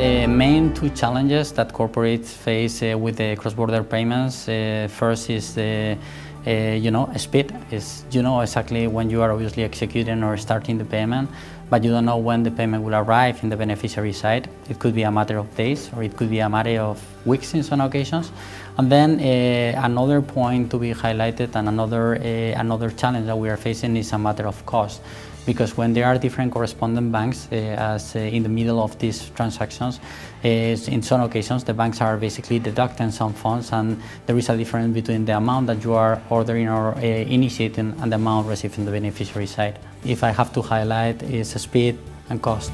The main two challenges that corporates face uh, with the cross-border payments, uh, first is the uh, you know, speed is you know exactly when you are obviously executing or starting the payment, but you don't know when the payment will arrive in the beneficiary side. It could be a matter of days or it could be a matter of weeks in some occasions. And then uh, another point to be highlighted and another, uh, another challenge that we are facing is a matter of cost because when there are different correspondent banks uh, as uh, in the middle of these transactions, uh, in some occasions the banks are basically deducting some funds and there is a difference between the amount that you are ordering or initiating and the amount received from the beneficiary side. If I have to highlight is speed and cost.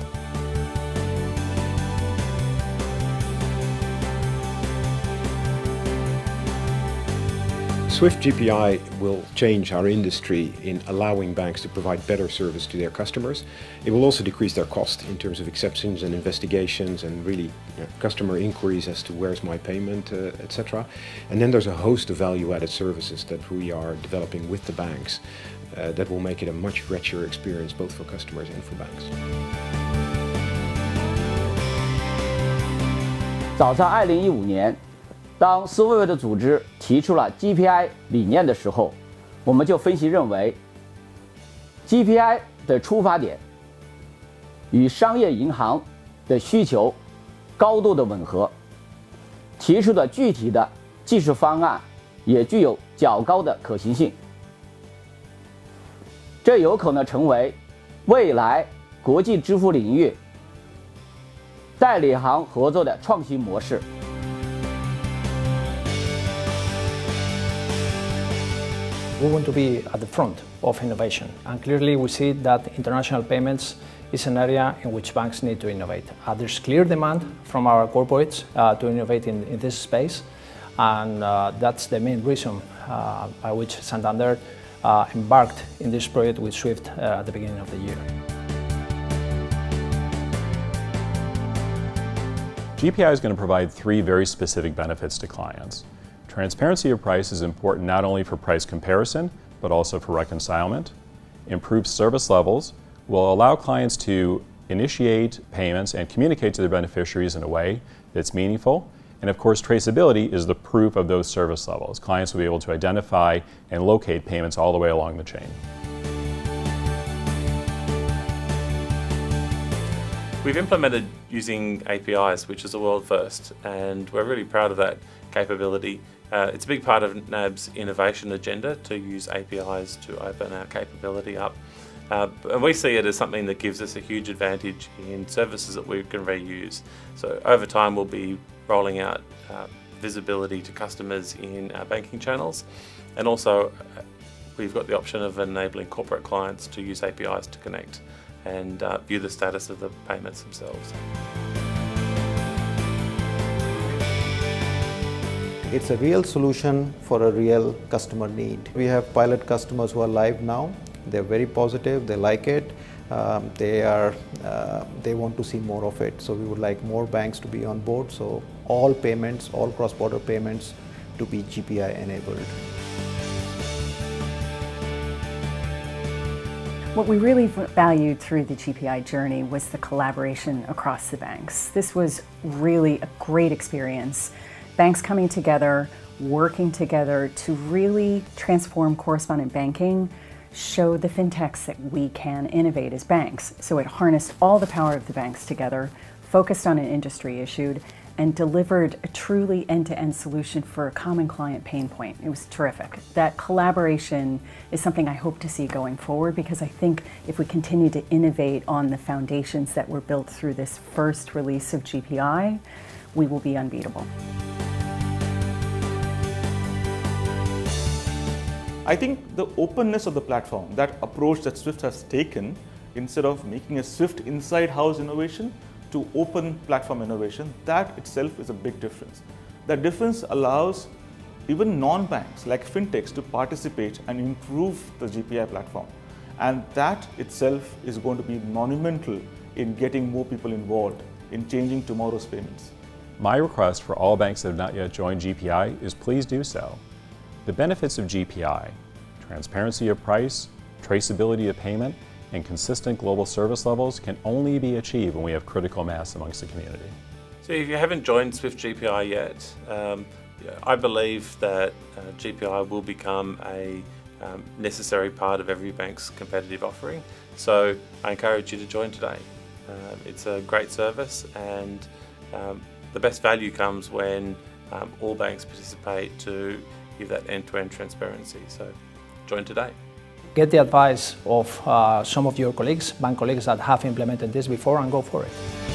Swift GPI will change our industry in allowing banks to provide better service to their customers. It will also decrease their cost in terms of exceptions and investigations and really you know, customer inquiries as to where's my payment, uh, etc. And then there's a host of value-added services that we are developing with the banks uh, that will make it a much richer experience both for customers and for banks. 早在2015年。 当世卫的组织提出了 GPI 理念的时候，我们就分析认为，GPI 的出发点与商业银行的需求高度的吻合，提出的具体的技术方案也具有较高的可行性，这有可能成为未来国际支付领域代理行合作的创新模式。We want to be at the front of innovation and clearly we see that international payments is an area in which banks need to innovate. Uh, there's clear demand from our corporates uh, to innovate in, in, this space and uh, that's the main reason uh, by which Santander uh, embarked in this project with SWIFT uh, at the beginning of the year. GPI is going to provide three very specific benefits to clients. Transparency of price is important not only for price comparison, but also for reconcilement. Improved service levels will allow clients to initiate payments and communicate to their beneficiaries in a way that's meaningful. And of course, traceability is the proof of those service levels. Clients will be able to identify and locate payments all the way along the chain. We've implemented using APIs, which is a world first, and we're really proud of that capability. Uh, it's a big part of NAB's innovation agenda to use APIs to open our capability up. Uh, and we see it as something that gives us a huge advantage in services that we can reuse. So over time we'll be rolling out uh, visibility to customers in our banking channels and also uh, we've got the option of enabling corporate clients to use APIs to connect and uh, view the status of the payments themselves. It's a real solution for a real customer need. We have pilot customers who are live now. They're very positive, they like it. Um, they are uh, they want to see more of it so we would like more banks to be on board so all payments all cross-border payments to be GPI enabled What we really valued through the GPI journey was the collaboration across the banks. This was really a great experience banks coming together, working together to really transform correspondent banking, show the fintechs that we can innovate as banks. So it harnessed all the power of the banks together, focused on an industry issued, and delivered a truly end-to-end -end solution for a common client pain point. It was terrific. That collaboration is something I hope to see going forward because I think if we continue to innovate on the foundations that were built through this first release of GPI, we will be unbeatable. I think the openness of the platform, that approach that Swift has taken, instead of making a Swift inside house innovation to open platform innovation, that itself is a big difference. That difference allows even non-banks like fintechs to participate and improve the GPI platform. And that itself is going to be monumental in getting more people involved in changing tomorrow's payments. My request for all banks that have not yet joined GPI is please do so. The benefits of GPI, transparency of price, traceability of payment, and consistent global service levels can only be achieved when we have critical mass amongst the community. So if you haven't joined Swift GPI yet, um, I believe that uh, GPI will become a um, necessary part of every bank's competitive offering. So I encourage you to join today. Um, it's a great service and um, the best value comes when um, all banks participate to give that end-to-end -end transparency. So join today. Get the advice of uh, some of your colleagues, bank colleagues that have implemented this before and go for it.